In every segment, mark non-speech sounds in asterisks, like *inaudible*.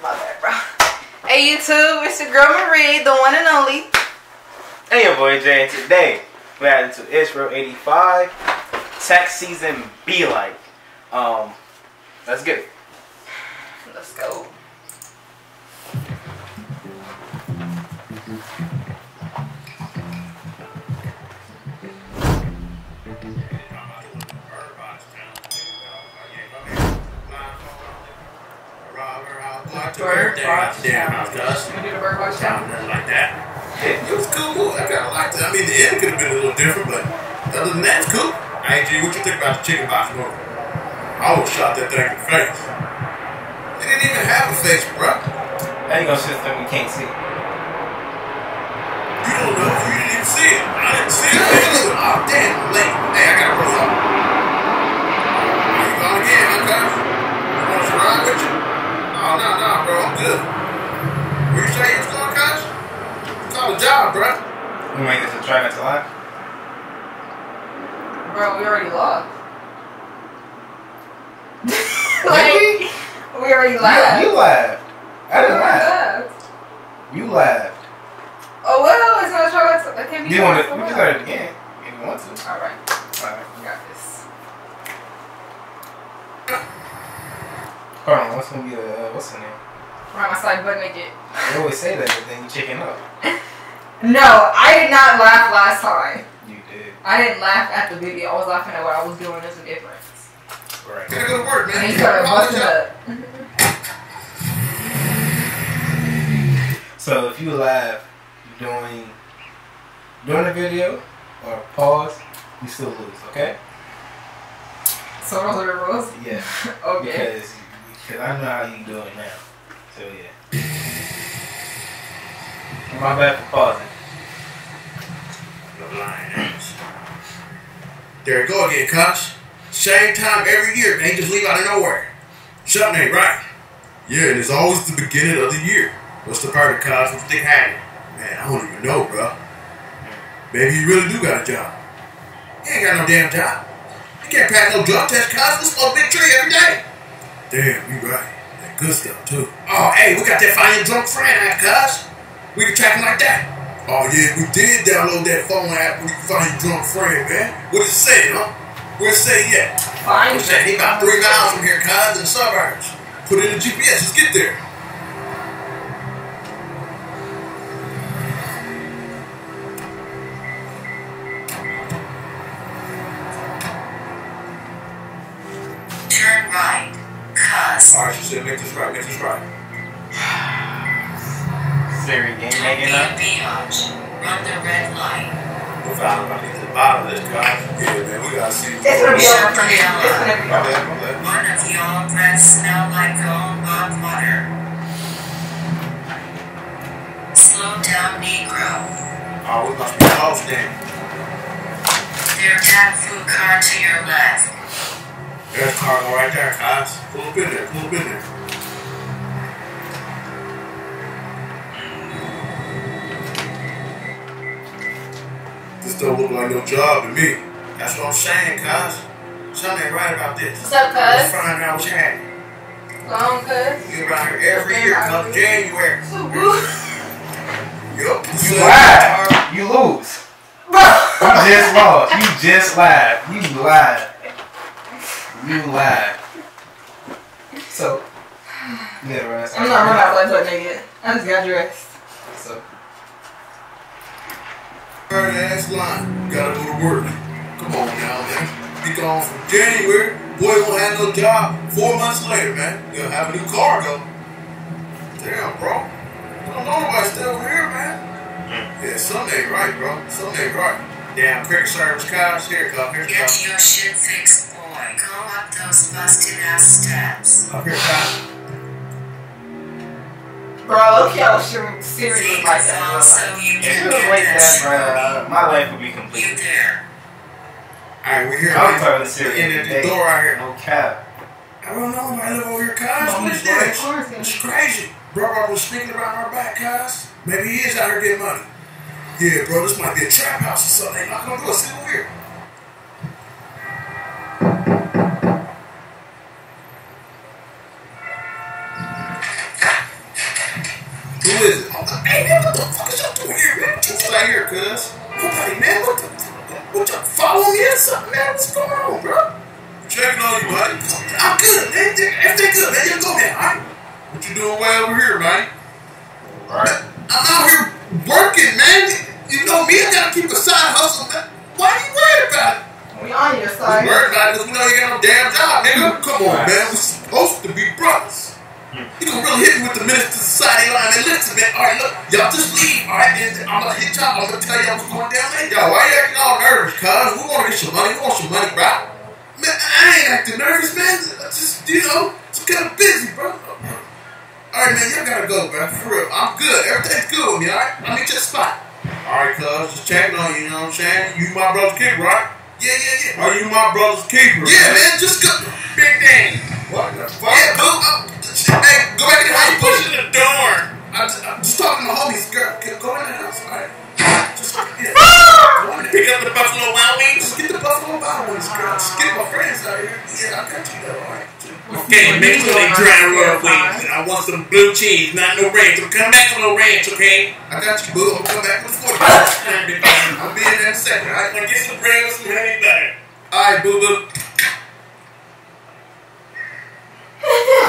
My bad, bro. Hey YouTube, it's your girl Mariee, the one and only. Hey, your boy Jay, and today we're adding to ITSREAL85 tax season be like. Um, let's get it. Let's go. Bird box Down. Gus. You do the bird box Sound challenge? nothing like that. It was cool. I kind of liked it. I mean, the end could have been a little different, but other than that, it's cool. Hey, G, what you think about the chicken box movie? I almost shot that thing in the face. It didn't even have a face, bro. I ain't gonna sit there we can't see. You don't know. You didn't even see it. I didn't see it. *laughs* oh, damn, I'm late. Hey, I gotta roll up. Are you gone again, huh, Gus? You want us to ride with you? Oh, no, no, bro. I'm good. Where you say you was going, Gus? Call a job, bro. We make this a try not to lie. Bro, we already lost. like, we already laughed. You, you laughed. I didn't laugh. laughed. You laughed. Oh well, it's not a try not to. That can't be You want to? try We can to start it again if you want to. All right, Alright. we got this. Hold on. What's gonna be the uh, what's the name? Right, my side butt naked. They always say that, but then you chicken up. *laughs* No, I did not laugh last time. You did. I didn't laugh at the video. I was laughing at what I was doing. There's a difference. Right. Gotta go to work, man. And he You started gotta busting up. So if you laugh during during the video or pause, you still lose. Okay? So those are the rules. Yeah. *laughs* Okay. Because because I know how you do it now. So yeah. *laughs* My bad for pausing. No lying. There you go again, Cox. Same time every year, they Just leave out of nowhere. Something ain't right. Yeah, and it's always the beginning of the year. What's the part of Cox? What you think happened? Man, I don't even know, bro. Maybe you really do got a job. You ain't got no damn job. You can't pass no drug test, Cox. We smoke big tree every day. Damn, you right. That good stuff, too. Oh, hey, we got that find your drunk friend app, Cox. We can track him like that. Oh yeah, we did download that phone app you can find your drunk friend, man. What it say, huh? Where it say yet? Fine. He about three miles from here, cuz, in the suburbs. Put in the GPS, let's get there. Alright, she said, make this right, make this right. Siri game Don't be making a up. Run the red light. We found about to get to the bottom of this, guys. Yeah, man, we gotta see. It's gonna be over for me. It's gonna be My over. bad, my bad. One of your breath smell like old bog water. Slow down, Negro. Oh, we must be close then. There cat food car to your left. There's cargo right there, guys. Pull up in there, pull up in there. This don't look like no job to me. That's what I'm saying, cuz. Something ain't right about this. What's up, Let's find out what's happening. Go on, cuz. You around here every year, come January. Yup. You lied. You lose. *laughs* You just lost. You just lied. You lied. You lied. So, yeah, right. I'm not running out like butt naked. I just got dressed. So, Hard ass line. Gotta go to work. Come on now, man. Be gone from January. Boy won't have no job. Four months later, man. He'll have a new car though. Damn, bro. I don't know nobody still over here, man. Hmm. Yeah, something ain't right, bro. Something ain't right. Damn, quick service cars. Here, come. Here, Get your shit fixed, boy. Go up those busted ass steps. Up here. Bro, look how ser- serious Think like that. fast so you if can you was like that that, shit. bro, my life would be You complete. there. Alright, we're here. I was man. talking to Siri In today. the door out here. No cap. I don't know. I live over here, cuz. No, What is he's right. this? Of course, yeah. It's crazy. Bro, I was sneaking around our back, cuz. Maybe he is out here getting money. Yeah, bro, this might be a trap house or something. They knocking on the door. See over is it? Hey, man, what the fuck is y'all doing here, man? Just right here, cuz. Nobody, man. What the fuck? What y'all following me or something, man? What's going on, bro? Checking on you, buddy. I'm good, man. Everything good, man. Just go man. alright? What you doing way over here, man? Alright. I'm out here working, man. You know me, I gotta keep a side hustle, man. Why are you worried about it? We on your side. We're worried about it because we know you got no damn job, nigga. Come on, man. We're supposed to be brothers. You can really hit me with the minister society line and listen, man. All right, look, y'all just leave. All right, then I'm gonna hit y'all. I'm gonna tell y'all what's going down there. Y'all, why you acting all nervous, cuz? We wanna get some money. We want some money, bro. Man, I ain't acting nervous, man. I just, you know, just kind of busy, bro. All right, man, y'all gotta go, bro. For real, I'm good. Everything's good with me, all right? I'm at your spot. All right, cuz, just checking on you. You know what I'm saying? You my brother's keeper, right? Yeah, yeah, yeah. Are you my brother's keeper? Yeah, man. Just go. Big thing. What get the Buffalo Wild girl. Just get my friends out here. Yeah, I got you, though, all right? Okay, make sure they dry roll wings. And I want some blue cheese, not no ranch. So come back with no ranch, okay? I got you, boo. I'm gonna come back with 40. Time to. I'll be in there in a second, all right? I'm gonna get some bread with some honey butter. All right, boo boo. *laughs*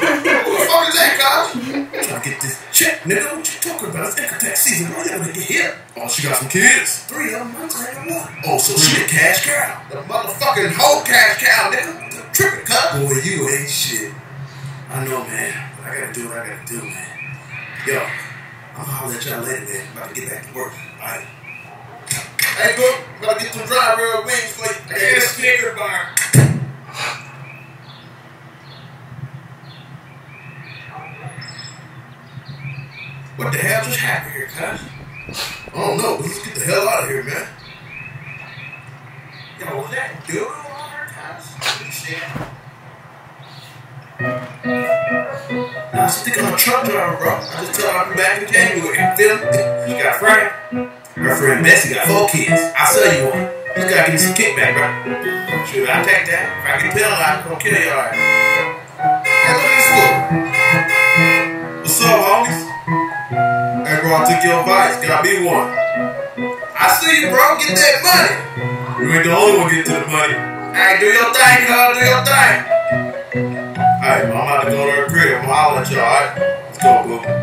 Who the fuck is that, Kyle? Trying to get this check, nigga. What you talking about? It's income tax season. Why you gonna get hit? Oh, she got some kids. Three of them. I'm one. Oh, so she a cash cow. The motherfucking whole cash cow, nigga. The tripping cut. Boy, you ain't shit. I know, man. I gotta do what I gotta do, man. Yo, I'm gonna holler at y'all later, man. I'm about to get back to work. Alright. Hey, bro, gotta get some dry real wings for you. I Get a got Snicker bar. What the hell just happened here, cuz? I don't know, but let's get the hell out of here, man. Yo, was that dude on her, cuz? Shit. Nah, she think I'm a truck driver, bro. I just tell her be back in January. Feel me? You got friend? Her friend Bessie got four kids. I'll sell you one. You gotta give me some kickback, bro. Shoot, I'll take that. If I get penalized, I'm gonna kill your ass. Got me one. I see you, bro. Get that money. You ain't the only one get to the money. Hey, do your thing, cuz. Do your thing. Alright, I'm about to go to her crib. I'm at y'all, alright? Let's go, boo.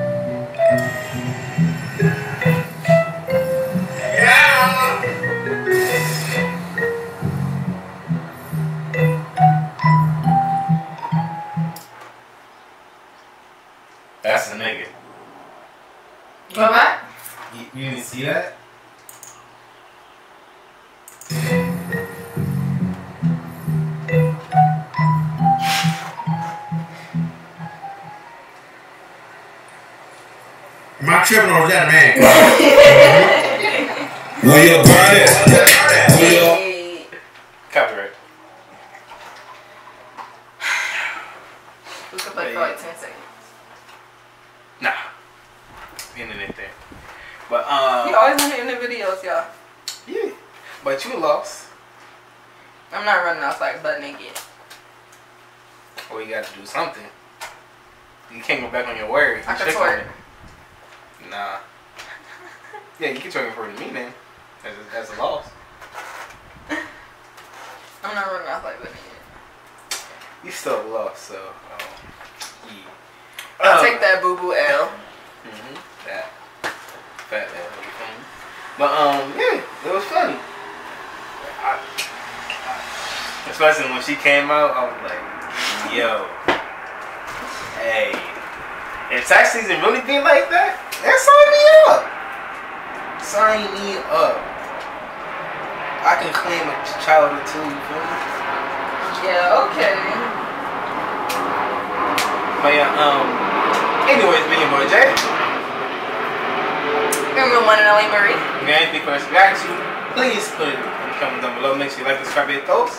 Am I tripping *laughs* or is that man? Will you burn it? Will you? Hey. Copyright. We could play for like 10 seconds. Nah. Internet thing. But um. You always want to end the videos, y'all. yeah. But you lost. I'm not running outside butt naked. Well you gotta do something. You can't go back on your word. I You can shook twerk. It. Nah. Yeah, you can twerk in front of me man. That's a, that's a loss. I'm not running outside butt naked. You still lost, so um, yeah. I'll Um, take that boo boo L. hmm That fat feel? But um, yeah, it was funny. I, I- especially when she came out, I was like, yo, hey, if tax season really be like that, then sign me up. Sign me up. I can claim a child or two, you feel me? Yeah, okay. But yeah, um, anyways, me and boy Jay. I'm the one and only Mariee. If you have any questions, we ask you, please put it in the comments down below. Make sure you like, subscribe, hit those.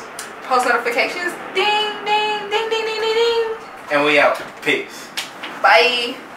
Post notifications. Ding, ding, ding, ding, ding, ding, ding. And we out. Peace. Bye.